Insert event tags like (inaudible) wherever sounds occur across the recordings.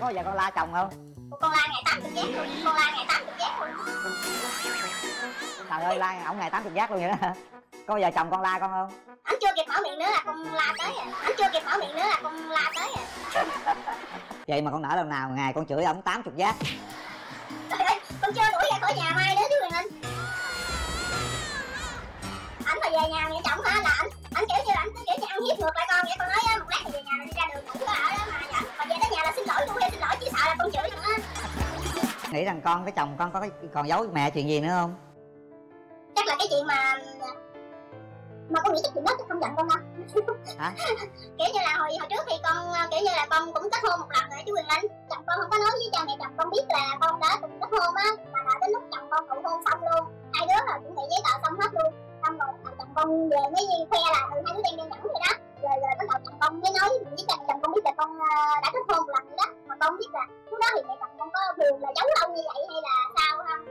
có giờ con la chồng không? Con la ngày 80 giác luôn con la ngày 80 giác luôn trời ơi la ổng ngày 80 giác luôn vậy đó có giờ chồng con la con không? Anh chưa kịp mở miệng nữa là con la tới à anh chưa kịp mở miệng nữa là con la tới à vậy mà con nỡ lần nào ngày con chửi ổng 80 giác. Trời ơi con chưa đuổi ra khỏi nhà mai nữa chứ quyền linh. Anh mà về nhà mẹ chồng hả? Là anh anh kiểu như là anh cứ kiểu như ăn hiếp ngược lại con vậy. Con nói một lát thì về nhà rồi đi ra đường ngủ có ở đó mà về tới nhà là xin lỗi hay xin lỗi chỉ sợ là con chửi nữa nghĩ rằng con với chồng con có cái còn giấu mẹ chuyện gì nữa không? Chắc là cái chuyện mà mà con nghĩ cái chuyện đó tôi không giận con đâu. Hả? (laughs) Kiểu như là hồi hồi trước thì con kiểu như là con cũng kết hôn một lần rồi chứ quyền linh chồng con không có nói với cha mẹ chồng con biết là con đã từng kết hôn á mà đợi đến lúc chồng con cầu hôn xong luôn. Hai đứa là chuẩn bị giấy tờ xong hết luôn. Xong rồi chồng con về mới khoe là ừ hai đứa đang đen con biết là lúc đó thì mẹ chồng con có buồn là giấu ông như vậy hay là sao không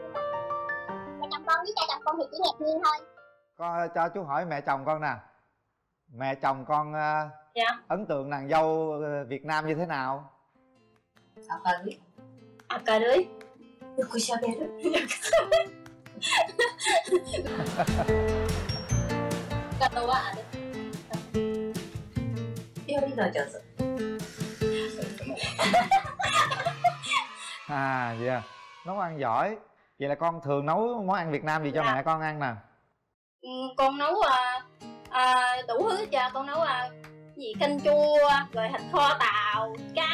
mẹ chồng con với cha chồng con thì chỉ ngạc nhiên thôi con cho chú hỏi mẹ chồng con nè mẹ chồng con dạ. ấn tượng nàng dâu Việt Nam như thế nào? Apa lui? Apa lui? Aku saberu. Katawa ada. Yori no jozo. (laughs) à vậy à nấu ăn giỏi. Vậy là con thường nấu món ăn Việt Nam gì cho Dạ. mẹ con ăn nè? Ừ, con nấu à, à, đủ thứ trơn. Con nấu à, gì canh chua rồi thịt kho tàu cá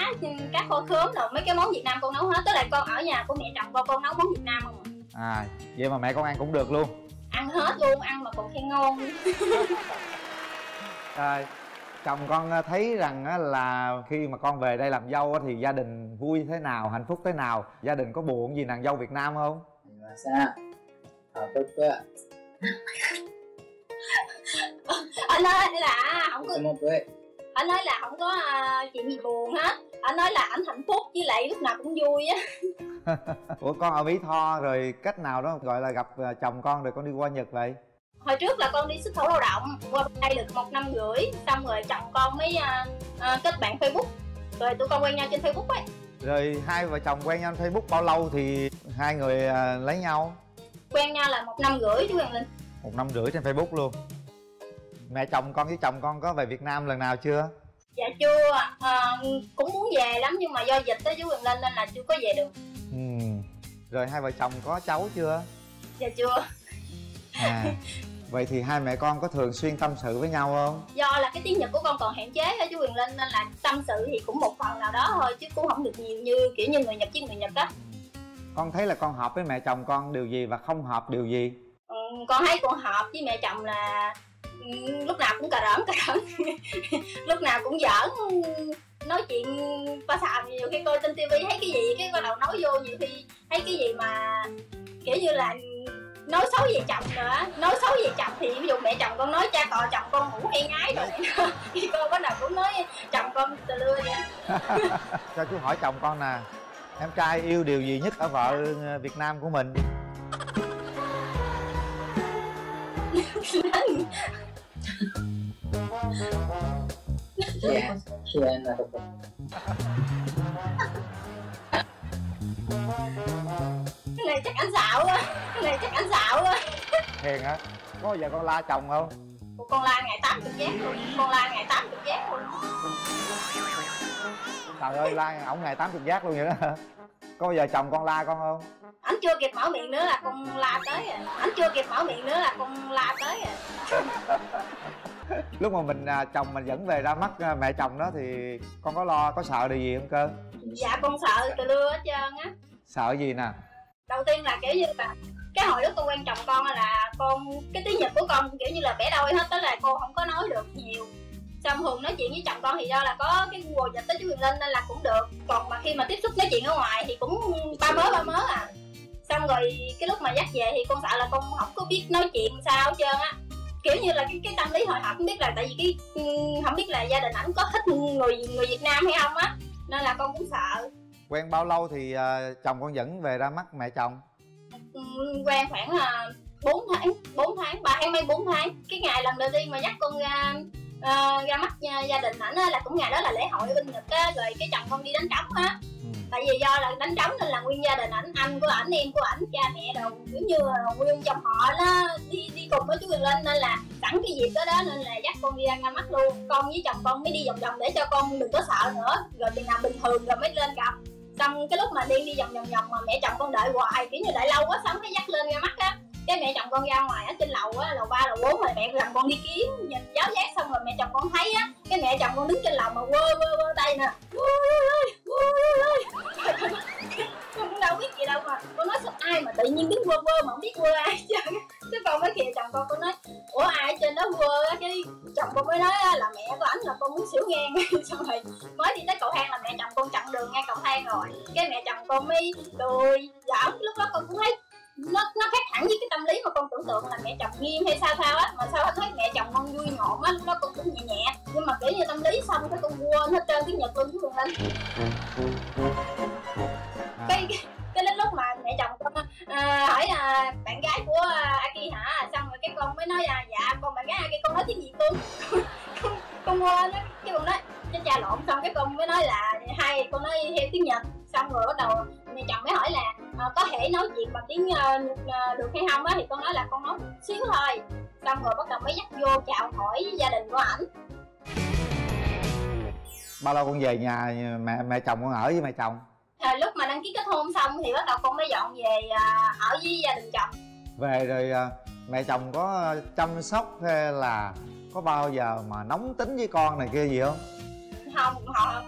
cá kho khóm rồi mấy cái món việt nam con nấu hết. Tới lại con ở nhà của mẹ chồng con con nấu món việt nam không à. à vậy mà mẹ con ăn cũng được luôn. Ăn hết luôn ăn mà còn khen ngon. (laughs) À, chồng con thấy rằng là khi mà con về đây làm dâu thì gia đình vui thế nào hạnh phúc thế nào? Gia đình có buồn gì nàng dâu việt nam không? Mà sao? Hạnh phúc quá anh ơi là không có một cưới anh nói là không có chuyện gì buồn hết. Anh nói là anh hạnh phúc với lại lúc nào cũng vui á. (laughs) Ủa con ở mỹ tho rồi cách nào đó gọi là gặp à, chồng con rồi con đi qua nhật vậy? Hồi trước là con đi xuất khẩu lao động qua đây được một năm rưỡi xong rồi chồng con mới à, à, kết bạn facebook. Rồi tụi con quen nhau trên facebook ấy. Rồi hai vợ chồng quen nhau trên Facebook bao lâu thì hai người ờ, lấy nhau? Quen nhau là một năm rưỡi chứ Quyền Linh. Một năm rưỡi trên Facebook luôn. Mẹ chồng con với chồng con có về Việt Nam lần nào chưa? Dạ chưa à, cũng muốn về lắm nhưng mà do dịch tới chứ Quyền Linh nên là chưa có về được. Ừ. rồi hai vợ chồng có cháu chưa? Dạ chưa. À (laughs) vậy thì hai mẹ con có thường xuyên tâm sự với nhau không? Do là cái tiếng nhật của con còn hạn chế á chứ Quyền Linh nên là tâm sự thì cũng một phần nào đó thôi chứ cũng không được nhiều như kiểu như người Nhật với người Nhật á. Con thấy là con hợp với mẹ chồng con điều gì và không hợp điều gì? Ừ, con thấy con hợp với mẹ chồng là ừ, lúc nào cũng cà rỡn cà rỡn (laughs) lúc nào cũng giỡn nói chuyện ba xàm nhiều khi coi trên tivi thấy cái gì cái bắt đầu nói vô nhiều khi thấy cái gì mà kiểu như là nói xấu về chồng nữa. Nói xấu về chồng thì ví dụ mẹ chồng con nói cha cò chồng con ngủ hay ngái rồi này thì con bắt đầu cũng nói chồng con từ lưa vậy. (laughs) Cho chú hỏi chồng con nè em trai yêu điều gì nhất ở vợ ờ, Việt Nam của mình? 嫌嫌 (laughs) (laughs) này chắc anh xạo quá cái này chắc anh xạo quá hiền hả? Có giờ con la chồng không? Con la ngày 80 giác luôn con la ngày 80 giác luôn trời ơi la ổng ngày 80 giác luôn vậy đó có giờ chồng con la con không? Anh chưa kịp mở miệng nữa là con la tới à. Anh chưa kịp mở miệng nữa là con la tới à. (laughs) Lúc mà mình à, chồng mình dẫn về ra mắt à, mẹ chồng đó thì con có lo có sợ điều gì không cơ? Dạ con sợ từ lưa hết trơn á. Sợ gì nè đầu tiên là kiểu như là cái hồi lúc con quen chồng con là con, cái tiếng nhật của con kiểu như là bẻ đôi hết, tới là cô không có nói được nhiều. Xong hùng nói chuyện với chồng con thì do là có cái google dịch tới chú Huyền Linh nên là cũng được. Còn mà khi mà tiếp xúc nói chuyện ở ngoài thì cũng ba mớ ba mớ à. Xong rồi cái lúc mà dắt về thì con sợ là con không có biết nói chuyện sao hết trơn á. Kiểu như là cái cái tâm lý hồi hộp, không biết là tại vì cái ừ, không biết là gia đình ảnh có thích người người Việt Nam hay không á. Nên là con cũng sợ quen bao lâu thì à, chồng con dẫn về ra mắt mẹ chồng? Ừ, quen khoảng là 4 tháng 4 tháng ba tháng mấy 4 tháng. Cái ngày lần đầu tiên mà dắt con ra ờ, ra mắt nhà- gia đình ảnh là cũng ngày đó là lễ hội ở bên nhật á rồi cái chồng con đi đánh trống á. Tại vì do là đánh trống nên là nguyên gia đình ảnh anh, của ảnh em, của ảnh, cha mẹ đồ. Kiểu như là nguyên trong họ nó đi đi cùng với chú Quyền Linh nên là sẵn cái dịp đó đó nên là dắt con đi ra ngay mắt luôn. Con với chồng con mới đi vòng vòng để cho con đừng có sợ nữa. Rồi chừng nào bình thường rồi mới lên gặp. Xong cái lúc mà đi đi vòng vòng vòng mà mẹ chồng con đợi hoài, kiểu như đợi lâu quá xong mới dắt lên ra mắt á cái mẹ chồng con ra ngoài ở trên lầu á, lầu ba, lầu bốn, rồi mẹ chồng con đi kiếm, nhìn giáo giác xong rồi mẹ chồng con thấy á, cái mẹ chồng con đứng trên lầu mà quơ quơ quơ tay nè. Quơ ơi quơ (laughs) con cũng đâu biết gì đâu mà, con nói sao ai mà tự nhiên đứng quơ quơ mà không biết quơ ai chứ cái con mới kìa, chồng con con nói, ủa, ai ở trên đó quơ á? Cái chồng con mới nói là mẹ của ảnh, là con muốn xỉu ngang. (laughs) Xong rồi mới đi tới cầu thang là mẹ chồng con chặn đường ngay cầu thang rồi. Cái mẹ chồng con mới cười giỡn, lúc đó con cũng thấy nó nó khác hẳn với cái tâm lý mà con tưởng tượng là mẹ chồng nghiêm hay sao sao á. Mà sao thấy mẹ chồng con vui nhộn á lúc đó con cũng nhẹ nhẹ. Nhưng mà kiểu như tâm lý xong cái con quên hết trơn cái nhật luôn chứ luôn lên cái cái đến lúc mà mẹ chồng con à, hỏi là bạn gái của à, Aki hả? Xong rồi cái con mới nói là dạ con bạn gái Aki con nói tiếng gì con (laughs) con, con quên á. Cái con nói cái cha lộn xong cái con mới nói là hai con nói theo tiếng Nhật xong rồi bắt đầu mẹ chồng mới hỏi là à, có thể nói chuyện bằng tiếng uh, được hay không á? Thì con nói là con nói một xíu thôi. Xong rồi bắt đầu mới dắt vô chào hỏi gia đình của ảnh. Bao lâu con về nhà mẹ mẹ chồng con ở với mẹ chồng? À, lúc mà đăng ký kết hôn xong thì bắt đầu con mới dọn về à, ở với gia đình chồng. Về rồi à, mẹ chồng có chăm sóc hay là có bao giờ mà nóng tính với con này kia gì không? Không họ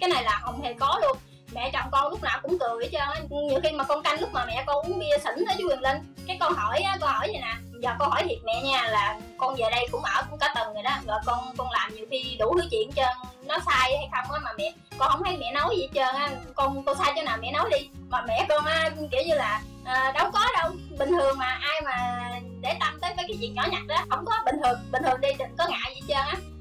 cái này là không hề có luôn mẹ chồng con lúc nào cũng cười hết trơn á. Nhiều khi mà con canh lúc mà mẹ con uống bia xỉn á chú Quyền Linh cái con hỏi á con hỏi vậy nè giờ con hỏi thiệt mẹ nha là con về đây cũng ở cũng cả tuần rồi đó rồi con con làm nhiều khi đủ thứ chuyện trơn nó sai hay không á mà mẹ con không thấy mẹ nói gì hết trơn á. Con con sai chỗ nào mẹ nói đi. Mà mẹ con á kiểu như là à, đâu có đâu bình thường mà ai mà để tâm tới mấy cái chuyện nhỏ nhặt đó không có bình thường bình thường đi đừng có ngại gì hết trơn á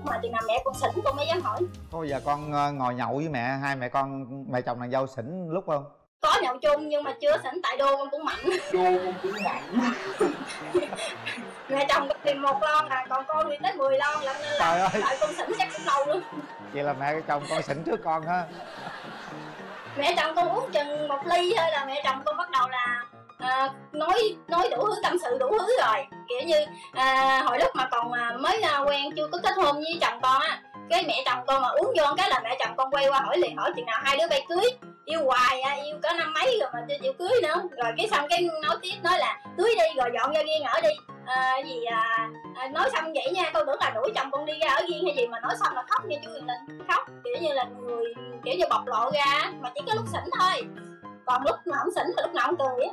lúc mà chừng nào mẹ con xỉn con mới dám hỏi. Bao giờ con ờ, ngồi nhậu với mẹ hai mẹ con mẹ chồng nàng dâu xỉn lúc không? Có nhậu chung nhưng mà chưa xỉn tại đô con cũng mạnh. Đô con cũng mạnh. (laughs) Mẹ chồng tìm một lon à còn con thì tới 10 lon lận nên Trời là ơi. đợi con xỉn chắc cũng lâu luôn. Vậy là mẹ chồng con xỉn trước con ha. Mẹ chồng con uống chừng một ly thôi là mẹ chồng con bắt đầu là à, nói nói đủ thứ tâm sự đủ thứ rồi. Kiểu như à, hồi lúc mà còn à, mới à, quen chưa có kết hôn với chồng con á cái mẹ chồng con mà uống vô cái là mẹ chồng con quay qua hỏi liền hỏi chừng nào hai đứa bay cưới. Yêu hoài à, yêu có năm mấy rồi mà chưa chịu cưới nữa. Rồi cái xong cái nói tiếp nói là cưới đi rồi dọn ra riêng ở đi. À, gì à, à, nói xong vậy nha con tưởng là đuổi chồng con đi ra ở riêng hay gì mà nói xong là khóc nha chú Huyền Linh. Khóc kiểu như là người kiểu như bộc lộ ra mà chỉ có lúc xỉn thôi. Còn lúc nào không xỉn thì lúc nào không cười á.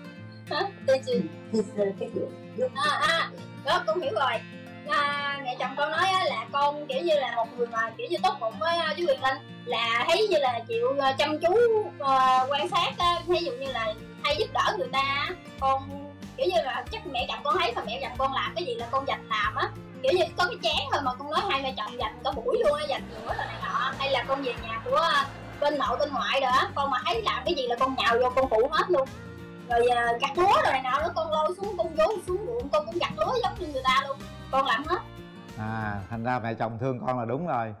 れる à à đó con hiểu rồi. À, mẹ chồng con nói là con kiểu như là một người mà kiểu như tốt bụng với à, chú Quyền Linh. Là thấy như là chịu à, chăm chú uh, quan sát á, ví dụ như là hay giúp đỡ người ta con kiểu như là chắc mẹ chồng con thấy mà mẹ chồng con làm cái gì là con dành làm á. Kiểu như có cái chén thôi mà con nói hai mẹ chồng dành cả buổi luôn á dành nữa rồi này nọ. Hay là con về nhà của bên nội bên ngoại rồi á. Con mà thấy làm cái gì là con nhào vô con phụ hết luôn rồi à, gặt lúa rồi nọ nữa con lôi xuống con vốn xuống ruộng con cũng gặt lúa giống như người ta luôn. Con làm hết. À thành ra mẹ chồng thương con là đúng rồi.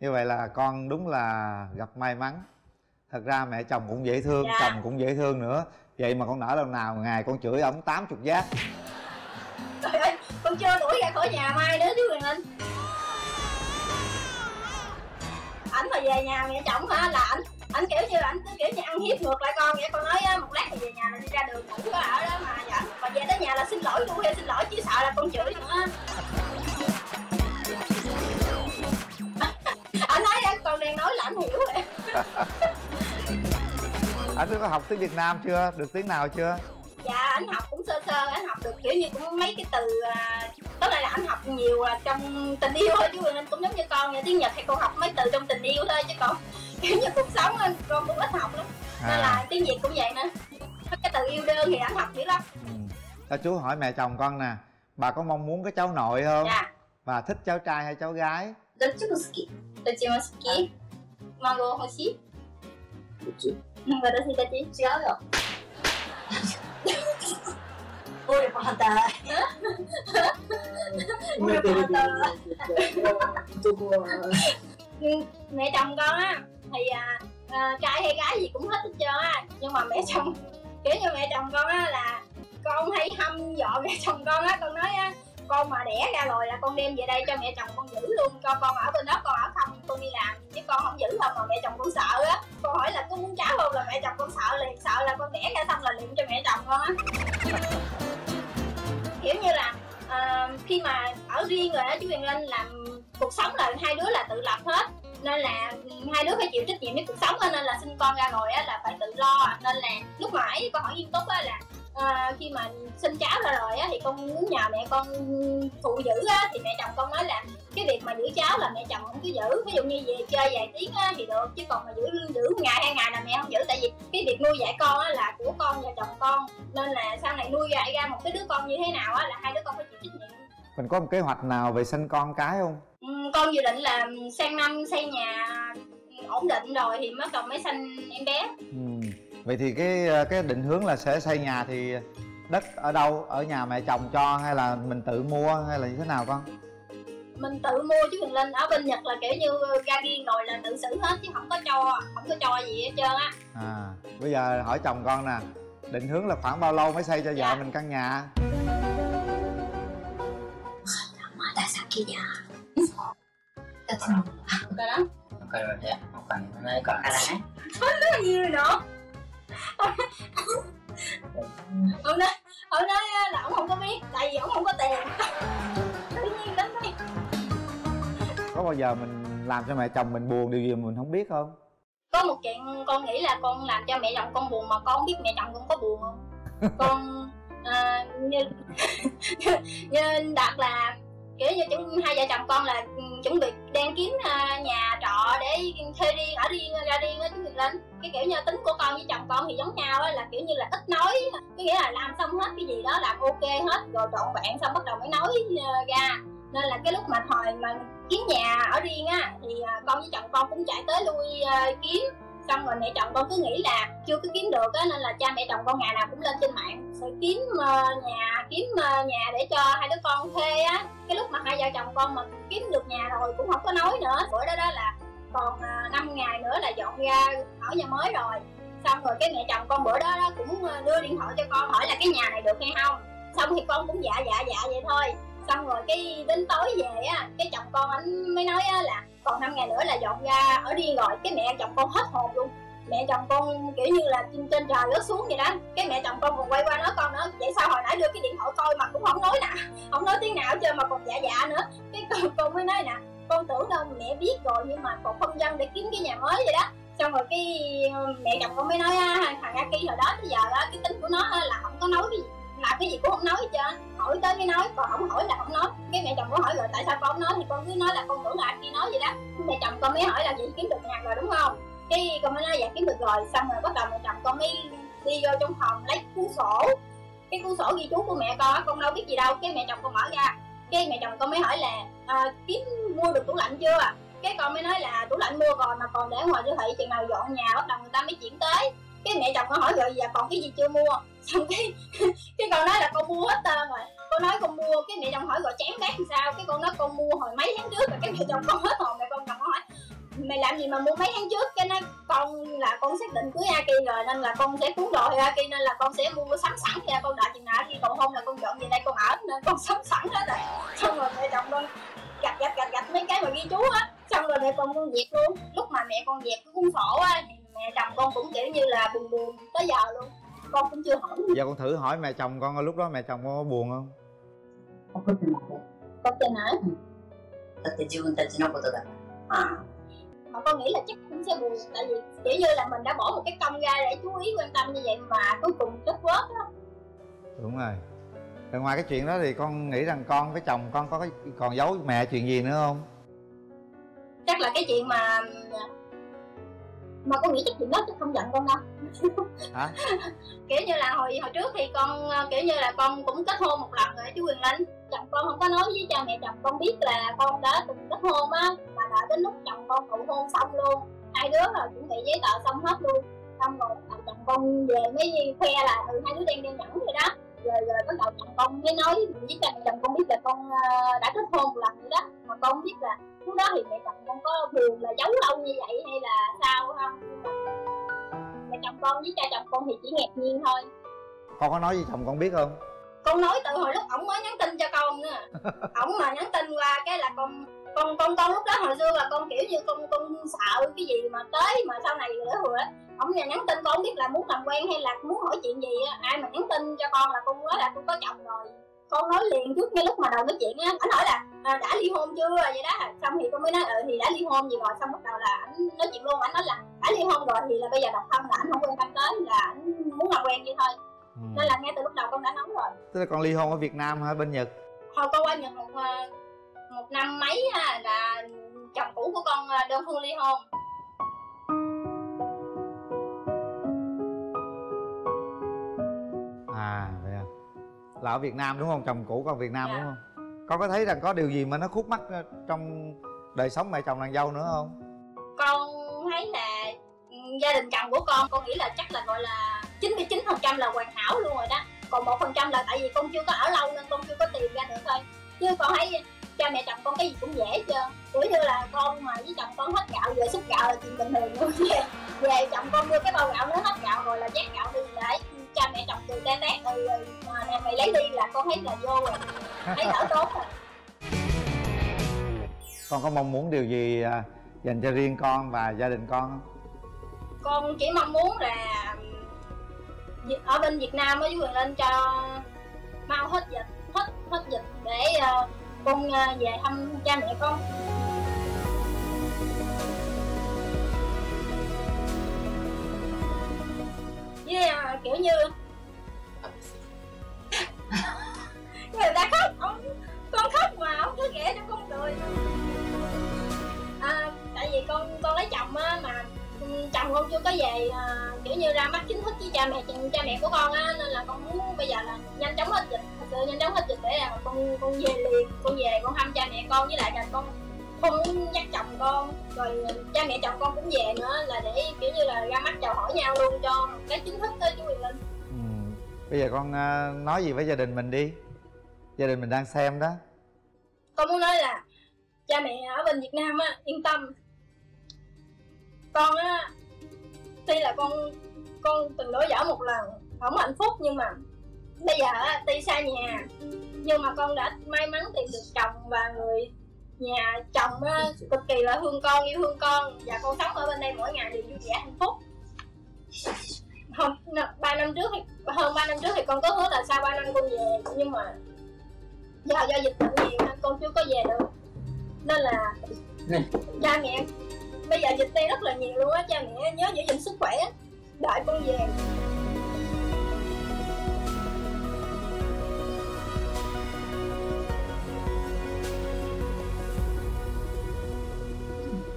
Như vậy là con đúng là gặp may mắn. Thật ra mẹ chồng cũng dễ thương Dạ. chồng cũng dễ thương nữa. Vậy mà con nỡ lần nào ngày con chửi ổng 80 giác. Trời ơi con chưa đuổi ra khỏi nhà mai nữa chứ Huyền Linh. Ảnh mà về nhà mẹ chồng hả? Là ảnh ảnh kiểu như ảnh cứ kiểu như ăn hiếp ngược lại con vậy. Con nói á, một lát thì về nhà là đi ra đường ngủ có ở đó mà giỡn mà về tới nhà là xin lỗi hay xin lỗi chứ sợ là con chửi nữa (laughs) ảnh nói em con đang nói là ảnh hiểu rồi. (laughs) Anh có học tiếng việt nam chưa? Được tiếng nào chưa? Dạ anh học cũng sơ sơ anh học được kiểu như cũng mấy cái từ à, tức là, là anh học nhiều à, trong tình yêu thôi chứ nên cũng giống như con vậy. Tiếng nhật thì con học mấy từ trong tình yêu thôi chứ còn kiểu như cuộc sống anh con cũng ít học lắm. À. nên là tiếng việt cũng vậy nữa cái từ yêu đương thì anh học dữ lắm. Ừ. Chú hỏi mẹ chồng con nè Bà có mong muốn cái cháu nội không? Dạ. Bà thích cháu trai hay cháu gái? Tôi rất thích Tôi chỉ muốn thích Mago hông xí Nâng vào chỉ Chưa rồi. (laughs) Ôi bà ta (laughs) ừ, Mẹ chồng con á thì à, à, trai hay gái gì cũng hết hết trơn á. Nhưng mà mẹ chồng kiểu như mẹ chồng con á là con hay hâm dọ mẹ chồng con á. Con nói á con mà đẻ ra rồi là con đem về đây cho mẹ chồng con giữ luôn. Cho con ở bên đó con ở không con đi làm chứ con không giữ không mà mẹ chồng con sợ á. Con hỏi là có muốn cháu không là mẹ chồng con sợ liền sợ là con đẻ ra xong là liền cho mẹ chồng con á. Kiểu như là à, khi mà ở riêng rồi á chú Huyền Linh làm cuộc sống là hai đứa là tự lập hết nên là hai đứa phải chịu trách nhiệm với cuộc sống nên là sinh con ra rồi á là phải tự lo. Nên là lúc mãi con hỏi nghiêm túc á là à, khi mà sinh cháu ra rồi á thì con muốn nhờ mẹ con phụ giữ á thì mẹ chồng con nói là cái việc mà giữ cháu là mẹ chồng không cứ giữ. Ví dụ như về chơi vài tiếng á thì được chứ còn mà giữ giữ ngày hai ngày là mẹ không giữ. Tại vì cái việc nuôi dạy con á là của con và chồng con. Nên là sau này nuôi dạy ra một cái đứa con như thế nào á là hai đứa con phải chịu trách nhiệm mình có một kế hoạch nào về sinh con cái không? Ừ, con dự định là sang năm xây nhà ổn định rồi thì mới cần mới sanh em bé. Ừ. vậy thì cái cái định hướng là sẽ xây nhà thì đất ở đâu? Ở nhà mẹ chồng cho hay là mình tự mua hay là như thế nào con? Mình tự mua chứ Huyền Linh ở bên Nhật là kiểu như ra riêng rồi là tự xử hết chứ không có cho không có cho gì hết trơn á. À bây giờ hỏi chồng con nè định hướng là khoảng bao lâu mới xây cho vợ Dạ. mình căn nhà 先じゃん二つの rồi đó わかるわねお金がないからね Nói gì nữa ông nói ông nói là ông không có biết tại vì ông không có tiền tự nhiên đến đây có bao giờ mình làm cho mẹ chồng mình buồn điều gì mà mình không biết không có một chuyện con nghĩ là con làm cho mẹ chồng con buồn mà con không biết mẹ chồng con có buồn không con à, như như đạt là kiểu như chúng hai vợ chồng con là ừ, chuẩn bị đang kiếm à, nhà trọ để thuê riêng ở riêng, ra riêng á chúng mình lên. Cái kiểu như tính của con với chồng con thì giống nhau á, là kiểu như là ít nói, có nghĩa là làm xong hết cái gì đó làm ok hết, rồi trọn vẹn xong bắt đầu mới nói ờ, ra. Nên là cái lúc mà thời mà kiếm nhà ở riêng á, thì à, con với chồng con cũng chạy tới lui ờ, kiếm. Xong rồi mẹ chồng con cứ nghĩ là chưa có kiếm được á, nên là cha mẹ chồng con ngày nào cũng lên trên mạng sẽ kiếm ờ, nhà kiếm ờ, nhà để cho hai đứa con thuê á. Cái lúc mà hai vợ chồng con mình kiếm được nhà rồi cũng không có nói nữa. Bữa đó đó là còn ờ, 5 ngày nữa là dọn ra ở nhà mới rồi. Xong rồi cái mẹ chồng con bữa đó, đó cũng đưa điện thoại cho con hỏi là cái nhà này được hay không. Xong thì con cũng dạ dạ dạ vậy thôi. Xong rồi cái đến tối về á cái chồng con anh mới nói á là còn 5 ngày nữa là dọn ra ở riêng rồi. Cái mẹ chồng con hết hồn luôn mẹ chồng con kiểu như là trên, trên trời rớt xuống vậy đó. Cái mẹ chồng con còn quay qua nói con nữa. Vậy sao hồi nãy đưa cái điện thoại coi mà cũng không nói nè. Không nói tiếng nào chơi mà còn dạ dạ nữa. Cái con, con mới nói nè con tưởng đâu mẹ biết rồi nhưng mà còn không dân để kiếm cái nhà mới vậy đó. Xong rồi cái ừ, mẹ chồng con mới nói thằng Aki hồi đó tới giờ đó cái tính của nó là không có nói cái gì làm cái gì cũng không nói hết trơn hỏi tới mới nói còn không hỏi là không nói. Cái mẹ chồng có hỏi rồi tại sao con không nói? Thì con cứ nói là con tưởng là Aki nói vậy đó. Mẹ chồng con mới hỏi là chị kiếm được nhà rồi đúng không? Cái con mới nói dạ kiếm được rồi. Xong rồi bắt đầu mẹ chồng con mới đi vô trong phòng lấy cuốn sổ. Cái cuốn sổ ghi chú của mẹ con con đâu biết gì đâu. Cái mẹ chồng con mở ra. Cái mẹ chồng con mới hỏi là à, kiếm mua được tủ lạnh chưa? Cái con mới nói là tủ lạnh mua rồi mà còn để ngoài siêu thị chừng nào dọn nhà bắt đầu người ta mới chuyển tới. Cái mẹ chồng con hỏi rồi và còn cái gì chưa mua? Xong cái (laughs) cái con nói là con mua hết tên rồi. Con nói con mua. Cái mẹ chồng hỏi rồi chán bát làm sao? Cái con nói con mua hồi mấy tháng trước rồi. Cái mẹ chồng con hết hồn mẹ con chồng con hỏi mày làm gì mà mua mấy tháng trước cái nói con là con xác định cưới Aki rồi nên là con sẽ cuốn đồ theo Aki nên là con sẽ mua sắm sẵn ra con đợi chừng nào đi cầu hôn là con dọn về đây con ở nên con (laughs) sắm sẵn hết rồi xong rồi mẹ chồng con gạch gạch gạch gạch mấy cái mà ghi chú á xong rồi mẹ con con dẹp luôn lúc mà mẹ con dẹp cái cuốn sổ á thì mẹ chồng con cũng kiểu như là buồn buồn tới giờ luôn con cũng chưa hỏi giờ con thử hỏi mẹ chồng con lúc đó mẹ chồng con có buồn không 怒ってますね con tin hả だって自分たちのことだから à. mà con nghĩ là chắc cũng sẽ buồn tại vì kiểu như là mình đã bỏ một cái công ra để chú ý quan tâm như vậy mà cuối cùng trất vớt đó đúng rồi. Rồi ngoài cái chuyện đó thì con nghĩ rằng con với chồng con có cái còn giấu mẹ chuyện gì nữa không? Chắc là cái chuyện mà mà con nghĩ chắc chuyện đó chắc không giận con đâu. Hả? (laughs) Kiểu như là hồi hồi trước thì con kiểu như là con cũng kết hôn một lần rồi chú Quyền Linh. Chồng con không có nói với cha mẹ chồng con biết là con đã từng kết hôn á đợi đến lúc chồng con cầu hôn xong luôn. Hai đứa là chuẩn bị giấy tờ xong hết luôn. Xong rồi chồng con về mới khoe là ừ hai đứa đang đeo nhẫn rồi đó. Rồi rồi bắt đầu chồng con mới nói với cha mẹ chồng con biết là con ờ, đã kết hôn một lần rồi đó. Mà con không biết là lúc đó thì mẹ chồng con có buồn là giấu lâu như vậy hay là sao không? Mẹ chồng con với cha chồng con thì chỉ ngạc nhiên thôi. Con có nói với chồng con biết không? Con nói từ hồi lúc ổng mới nhắn tin cho con nữa. (laughs) Ổng mà nhắn tin qua cái là con con con con lúc đó hồi xưa là con kiểu như con con sợ cái gì mà tới mà sau này nữa rồi á ổng nhà nhắn tin con không biết là muốn làm quen hay là muốn hỏi chuyện gì á. Ai mà nhắn tin cho con là con nói là con có chồng rồi. Con nói liền trước ngay lúc mà đầu nói chuyện á ảnh hỏi là à, đã ly hôn chưa? Vậy đó xong thì con mới nói ừ thì đã ly hôn gì rồi? Xong bắt đầu là ảnh nói chuyện luôn ảnh nói là đã ly hôn rồi thì là bây giờ độc thân là ảnh không quan tâm tới là ảnh muốn làm quen vậy thôi ừ. nên là ngay từ lúc đầu con đã nói rồi. Tức là con ly hôn ở việt nam hay bên nhật? Hồi con qua Nhật một ờ, một năm mấy ha, là chồng cũ của con ờ, đơn phương ly hôn. À vậy à. Là ở việt nam đúng không? Chồng cũ con ở việt nam Dạ. đúng không? Con có thấy rằng có điều gì mà nó khúc mắc ờ, trong đời sống mẹ chồng nàng dâu nữa không? Con thấy là gia đình chồng của con con nghĩ là chắc là gọi là 99% phần trăm là hoàn hảo luôn rồi đó. Còn một phần trăm là tại vì con chưa có ở lâu nên con chưa có tìm ra được thôi. Chứ con thấy cha mẹ chồng con cái gì cũng dễ trơn. Kiểu như là con mà với chồng con hết gạo về xúc gạo là chuyện bình thường luôn. (laughs) Về chồng con đưa cái bao gạo nó hết gạo rồi là chét gạo đi. Để cha mẹ chồng cười té té ừ ừ, mà nè mày lấy đi là con thấy là vô rồi. Thấy đỡ tốt rồi. Con có mong muốn điều gì à, dành cho riêng con và gia đình con không? Con chỉ mong muốn là ở bên Việt Nam á chú Quyền lên cho mau hết dịch hết hết dịch để ờ, con ờ, về thăm cha mẹ con. Với yeah, kiểu như (laughs) người ta khóc ông con khóc mà ông cứ kể cho con cười à, tại vì con con lấy chồng á mà chồng con chưa có về à, kiểu như ra mắt chính thức với cha mẹ cha mẹ của con á nên là con muốn bây giờ là nhanh chóng hết dịch. Thật sự nhanh chóng hết dịch để là con con về liền con về con thăm cha mẹ con với lại là con không muốn nhắc chồng con. Rồi cha mẹ chồng con cũng về nữa là để kiểu như là ra mắt chào hỏi nhau luôn cho cái chính thức tới chú Quyền Linh. Ừ. bây giờ con à, nói gì với gia đình mình đi? Gia đình mình đang xem đó. Con muốn nói là cha mẹ ở bên Việt Nam á yên tâm. Con á tuy là con con từng đổ vỡ một lần không hạnh phúc nhưng mà bây giờ tuy xa nhà. Nhưng mà con đã may mắn tìm được chồng và người nhà chồng á cực kỳ là thương con yêu thương con. Và con sống ở bên đây mỗi ngày đều vui vẻ hạnh phúc. Không ba năm trước thì hơn ba năm trước thì con có hứa là sau ba năm con về. Nhưng mà giờ do dịch bệnh nên con chưa có về được. Nên là cha mẹ bây giờ dịch đây rất là nhiều luôn á cha mẹ nhớ giữ gìn sức khỏe đợi con về.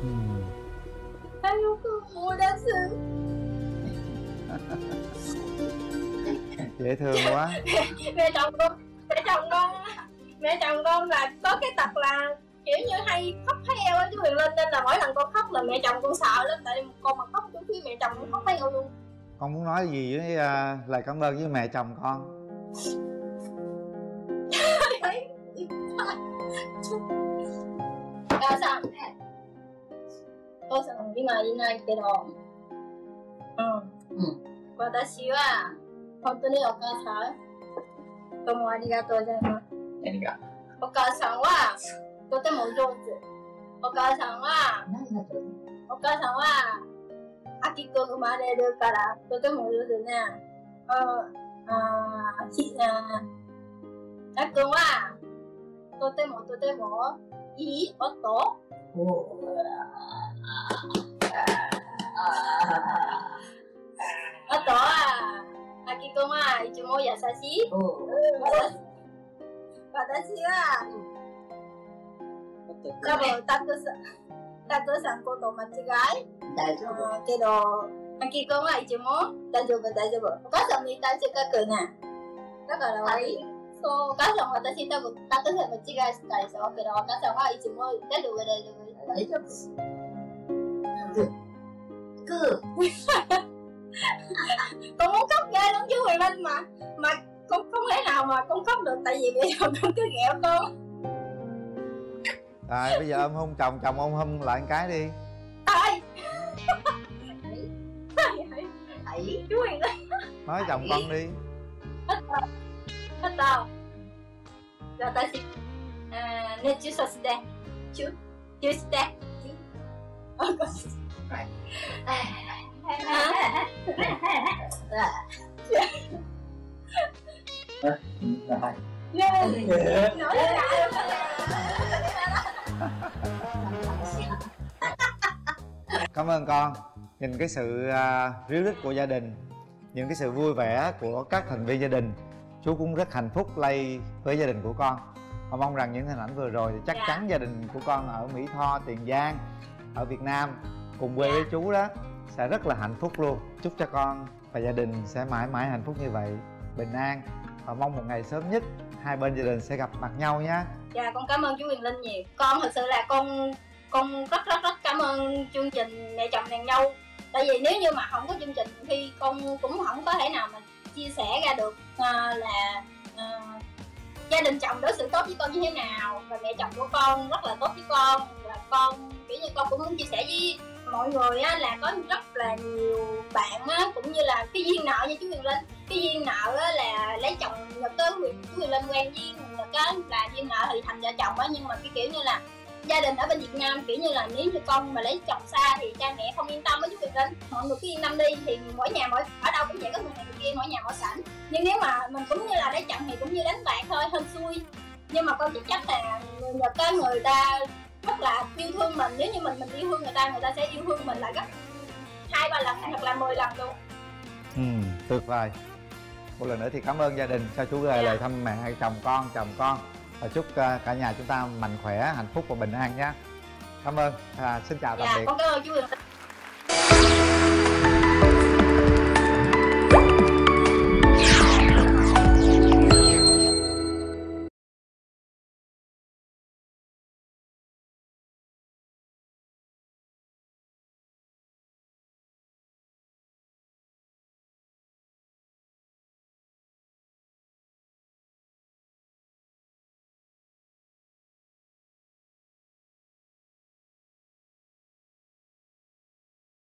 Ừ. dễ thương quá. (laughs) Mẹ chồng con mẹ chồng con mẹ chồng con là có cái tật là kiểu như hay khóc theo á chú Huyền Linh nên là mỗi lần con khóc là mẹ chồng con sợ lắm tại con mà khóc chút khi mẹ chồng con khóc theo luôn con muốn nói gì với à, lời cảm ơn với mẹ chồng con母さんお父さん今いないけどうん、うん私は本当にお母さんどうもありがとうございます何がお母さんは とても上手。お母さんは何が上手？お母さんは秋く生まれるからとても上手ね。うんあーひあーあっくんはとてもとてもいい音？おおあとは、あきくんはいつも優しい？私は、多分たくさん、たくさんこと間違い。大丈夫うんけど、 Anh kia con là chị mố 大丈夫大丈夫お母さんみたい性格なだからはいそうお母さん私多分例えば間違いしたりするけどお母さんはいつも大丈夫大丈夫大丈夫グ con muốn khóc ghê lắm chứ Huyền Linh mà mà con không thể nào mà con khóc được tại vì bây giờ con cứ ghẹo con rồi bây giờ ôm hôn chồng chồng ôm hôn lại một cái đi. Ơi thấy chú Huyền Linh nói chồng con đi. Hết đâu rồi ta xin nên chú sao xin đây chú chú xin đây Ờ, con xin- yeah. (laughs) cảm ơn con. Nhìn cái sự à, ríu rít của gia đình những cái sự vui vẻ của các thành viên gia đình chú cũng rất hạnh phúc lây với gia đình của con. Và mong rằng những hình ảnh vừa rồi thì chắc Dạ. chắn gia đình của con ở mỹ tho tiền giang ở việt nam cùng quê với chú đó sẽ rất là hạnh phúc luôn. Chúc cho con và gia đình sẽ mãi mãi hạnh phúc như vậy. Bình an và mong một ngày sớm nhất hai bên gia đình sẽ gặp mặt nhau nhé Dạ con cảm ơn chú Quyền Linh nhiều. Con thật sự là con con rất rất rất cảm ơn chương trình mẹ chồng nàng dâu. Tại vì nếu như mà không có chương trình thì con cũng không có thể nào mà chia sẻ ra được uh, là uh, gia đình chồng đối xử tốt với con như thế nào và mẹ chồng của con rất là tốt với con. Và con kiểu như con cũng muốn chia sẻ với mọi người á, là có rất là nhiều bạn á, cũng như là cái duyên nợ như chú Huyền Linh cái duyên nợ á, là lấy chồng Nhật tới người người Huyền quen với Nhật á, là duyên nợ thì thành vợ chồng á nhưng mà cái kiểu như là gia đình ở bên Việt Nam kiểu như là nếu như con mà lấy chồng xa thì cha mẹ không yên tâm với chú Việt Linh mọi người cứ yên tâm đi thì mỗi nhà mỗi ở đâu cũng vậy có người này người kia mỗi nhà mỗi sảnh. Nhưng nếu mà mình cũng như là lấy chồng thì cũng như đánh bạc thôi hên xui. Nhưng mà con chỉ chắc là người Nhật người ta rất là yêu thương mình nếu như mình mình yêu thương người ta người ta sẽ yêu thương mình lại gấp hai ba lần hoặc là 10 lần luôn. Ừ, tuyệt vời một lần nữa thì cảm ơn gia đình cho chú gửi Dạ. lời thăm mẹ chồng con chồng con. Và chúc ờ, cả nhà chúng ta mạnh khỏe hạnh phúc và bình an nhé. Cảm ơn. À, xin chào tạm dạ biệt. con cảm ơn chú